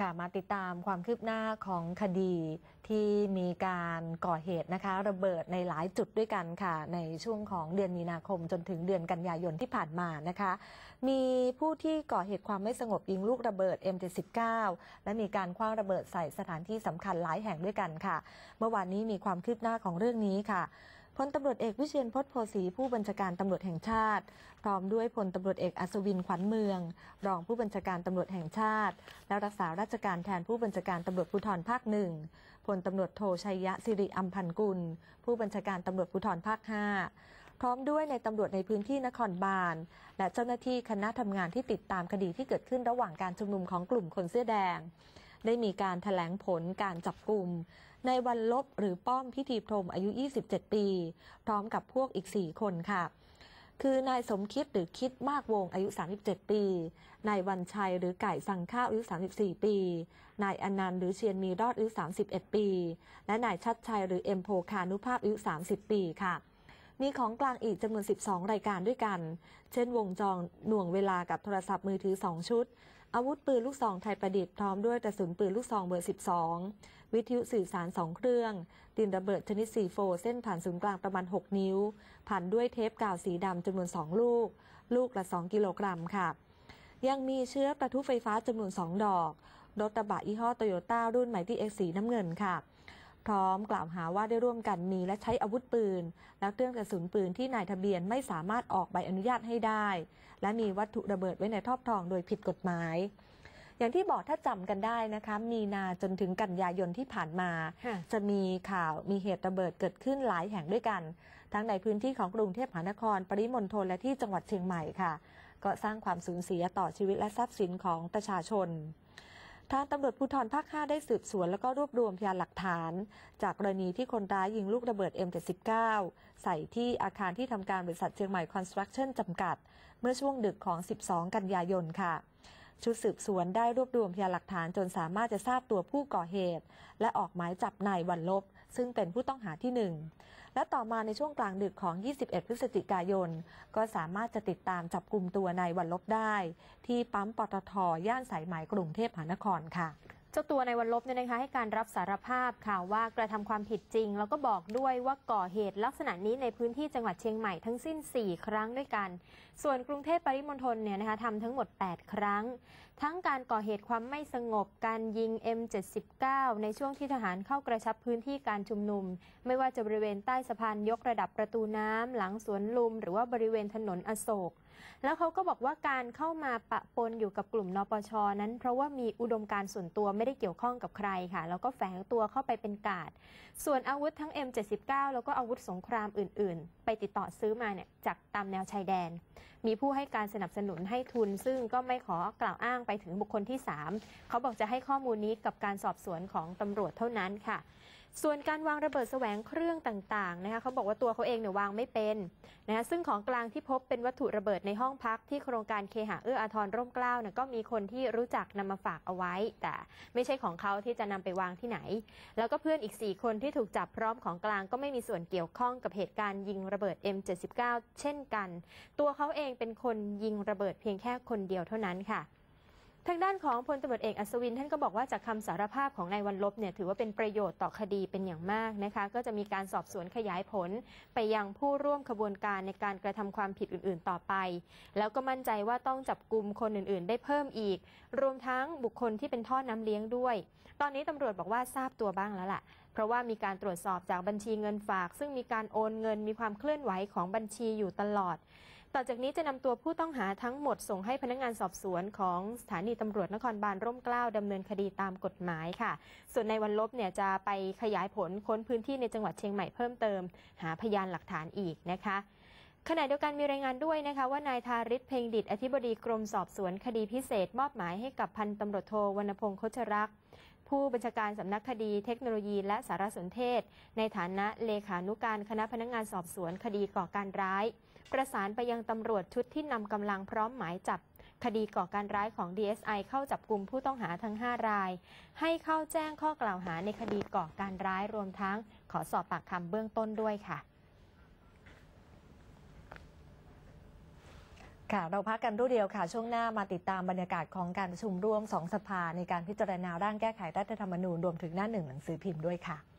ค่ะมาติดตามความคืบหน้าของคดีที่มีการก่อเหตุนะคะ ระเบิดในหลายจุดด้วยกันค่ะ ในช่วงของเดือนมีนาคมจนถึงเดือนกันยายนที่ผ่านมานะคะ มีผู้ที่ก่อเหตุความไม่สงบยิงลูกระเบิด M79 และมีการคว้างระเบิดใส่สถานที่สำคัญหลายแห่งด้วยกันค่ะ เมื่อวานนี้มีความคืบหน้าของเรื่องนี้ค่ะ ลตำรวจเอกวิเชียนพจน์โพสีผู้บัญชาการตำรวจแห่งชาติ พร้อมด้วยพลตำรวจเอกอัศวินขวัญเมือง รองผู้บัญชาการตำรวจแห่งชาติ และรักษาราชการแทนผู้บัญชาการตำรวจภูธรภาคหนึ่งพลตำรวจโทชัยยะสิริอัมพันกุล ผู้บัญชาการตำรวจภูธรภาคห้าพร้อมด้วยในตำรวจในพื้นที่นครบาล และเจ้าหน้าที่คณะทำงานที่ติดตามคดีที่เกิดขึ้นระหว่างการชุมนุมของกลุ่มคนเสื้อแดง ได้มีการถแถลงผลการจับกลุ่มในวันลบหรือป้อมพิธีพรมอายุ 27 ปี พร้อมกับพวกอีก 4 คนค่ะ คือนายสมคิดหรือคิดมากวงอายุ 37 ปี นายวันชัยหรือไก่สั่งข้าวอายุ 34 ปี นายอนันต์หรือเชียนมีรอดอายุ 31 ปี และนายชัดชัยหรือเอ็มโพคานุภาพอายุ 30 ปีค่ะมีของกลางอีกจำนวน 12 รายการด้วยกัน เช่นวงจรหน่วงเวลากับโทรศัพท์มือถือ 2 ชุด อาวุธปืนลูกซองไทยประดิษฐ์พร้อมด้วยกระสุนปืนลูกซองเบอร์ 12 วิทยุสื่อสาร 2 เครื่อง ดินระเบิดชนิด4โฟเส้นผ่านศูนย์กลางประมาณ 6 นิ้ว ผ่านด้วยเทปกาวสีดำจำนวน 2 ลูก ลูกละ 2 กิโลกรัมค่ะ ยังมีเชื้อประทุไฟฟ้าจำนวน 2 ดอก รถกระบะยี่ห้อโตโยต้ารุ่นใหม่ที่เอ็กสีน้ำเงินค่ะ พร้อมกล่าวหาว่าได้ร่วมกันมีและใช้อาวุธปืน และเครื่องกระสุนปืนที่นายทะเบียนไม่สามารถออกใบอนุญาตให้ได้ และมีวัตถุระเบิดไว้ในครอบครองโดยผิดกฎหมาย อย่างที่บอกถ้าจำกันได้นะคะ มีนาจนถึงกันยายนที่ผ่านมาค่ะจะมีข่าวมีเหตุระเบิดเกิดขึ้นหลายแห่งด้วยกัน ทั้งในพื้นที่ของกรุงเทพมหานคร ปริมณฑลและที่จังหวัดเชียงใหม่ค่ะ ก็สร้างความสูญเสียต่อชีวิตและทรัพย์สินของประชาชน ทางตำรวจภูธรภาค 5 ได้สืบสวน แล้วก็รวบรวมพยานหลักฐาน จากกรณีที่คนร้ายยิงลูกระเบิด M79 ใส่ที่อาคารที่ทำการบริษัทเชียงใหม่คอนสตรักชั่นจำกัด เมื่อช่วงดึกของ 12 กันยายนค่ะ ชุดสืบสวนได้รวบรวมพยานหลักฐานจนสามารถจะทราบตัวผู้ก่อเหตุ และออกหมายจับนายวันลบ ซึ่งเป็นผู้ต้องหาที่หนึ่ง และต่อมาในช่วงกลางดึกของ 21 พฤศจิกายน ก็สามารถจะติดตามจับกลุ่มตัวนายวันลบได้ ที่ปั๊มปตทย่านสายไหมกรุงเทพมหานครค่ะเจ้าตัวในวันลบเนี่ยนะคะให้การรับสารภาพค่ะว่ากระทำความผิดจริง แล้วก็บอกด้วยว่าก่อเหตุลักษณะนี้ในพื้นที่จังหวัดเชียงใหม่ทั้งสิ้น 4 ครั้งด้วยกัน ส่วนกรุงเทพปริมณฑลเนี่ยนะคะทำทั้งหมด 8 ครั้ง ทั้งการก่อเหตุความไม่สงบการยิง M79 ในช่วงที่ทหารเข้ากระชับพื้นที่การชุมนุม ไม่ว่าจะบริเวณใต้สะพานยกระดับประตูน้ำหลังสวนลุม หรือว่าบริเวณถนนอโศก แล้วเขาก็บอกว่าการเข้ามาปะปนอยู่กับกลุ่มนปชนั้น เพราะว่ามีอุดมการส่วนตัวไม่ได้เกี่ยวข้องกับใครค่ะ แล้วก็แฝงตัวเข้าไปเป็นกาดส่วนอาวุธทั้ง M79 แล้วก็อาวุธสงครามอื่น ๆ ไปติดต่อซื้อมาเนี่ยจากตามแนวชายแดน มีผู้ให้การสนับสนุนให้ทุน ซึ่งก็ไม่ขอกล่าวอ้างไปถึงบุคคลที่ 3 เขาบอกจะให้ข้อมูลนี้กับการสอบสวนของตำรวจเท่านั้นค่ะ ส่วนการวางระเบิดแสวงเครื่องต่างๆนะคะเขาบอกว่าตัวเขาเองเนี่ยวางไม่เป็นนะคะซึ่งของกลางที่พบเป็นวัตถุระเบิดในห้องพักที่โครงการเคหะเอื้ออาทรร่มเกล้าเนี่ยก็มีคนที่รู้จักนำมาฝากเอาไว้ แต่ไม่ใช่ของเขาที่จะนำไปวางที่ไหน แล้วก็เพื่อนอีก 4 คนที่ถูกจับพร้อมของกลางก็ไม่มีส่วนเกี่ยวข้องกับเหตุการณ์ยิงระเบิด M79 เช่นกัน ตัวเขาเองเป็นคนยิงระเบิดเพียงแค่คนเดียวเท่านั้นค่ะ ทางด้านของพลตำรวจเอกอัศวินท่านก็บอกว่าจากคำสารภาพของนายวันลบเนี่ยถือว่าเป็นประโยชน์ต่อคดีเป็นอย่างมากนะคะ ก็จะมีการสอบสวนขยายผล ไปยังผู้ร่วมขบวนการในการกระทำความผิดอื่น ๆ ต่อไป แล้วก็มั่นใจว่าต้องจับกลุ่มคนอื่น ๆ ได้เพิ่มอีก รวมทั้งบุคคลที่เป็นท่อน้ำเลี้ยงด้วย ตอนนี้ตำรวจบอกว่าทราบตัวบ้างแล้วล่ะเพราะว่ามีการตรวจสอบจากบัญชีเงินฝาก ซึ่งมีการโอนเงินมีความเคลื่อนไหวของบัญชีอยู่ตลอด ต่อจากนี้จะนำตัวผู้ต้องหาทั้งหมดส่งให้พนักงานสอบสวนของสถานีตำรวจนครบาลร่มเกล้าดำเนินคดีตามกฎหมายค่ะ ส่วนในวันลบเนี่ยจะไปขยายผลค้นพื้นที่ในจังหวัดเชียงใหม่เพิ่มเติม หาพยานหลักฐานอีกนะคะขณะเดียวกันมีรายงานด้วยนะคะว่านายทาริศเพ็งดิตอธิบดีกรมสอบสวนคดีพิเศษ มอบหมายให้กับพันตำรวจโทวรรณพงศ์โคชรักษ์ ผู้บัญชาการสำนักคดีเทคโนโลยีและสารสนเทศ ในฐานะเลขานุการคณะพนักงานสอบสวนคดีก่อการร้าย ประสานไปยังตำรวจชุดที่นำกำลังพร้อมหมายจับ คดีก่อการร้ายของ DSI เข้าจับกลุ่มผู้ต้องหาทั้ง 5 ราย ให้เข้าแจ้งข้อกล่าวหาในคดีก่อการร้ายรวมทั้งขอสอบปากคำเบื้องต้นด้วยค่ะ ค่ะ เราพักกันรู่เดียวค่ะ ช่วงหน้ามาติดตามบรรยากาศของการประชุมร่วมสองสภาในการพิจารณาร่างแก้ไขรัฐธรรมนูญรวมถึงหน้าหนึ่งหนังสือพิมพ์ด้วยค่ะ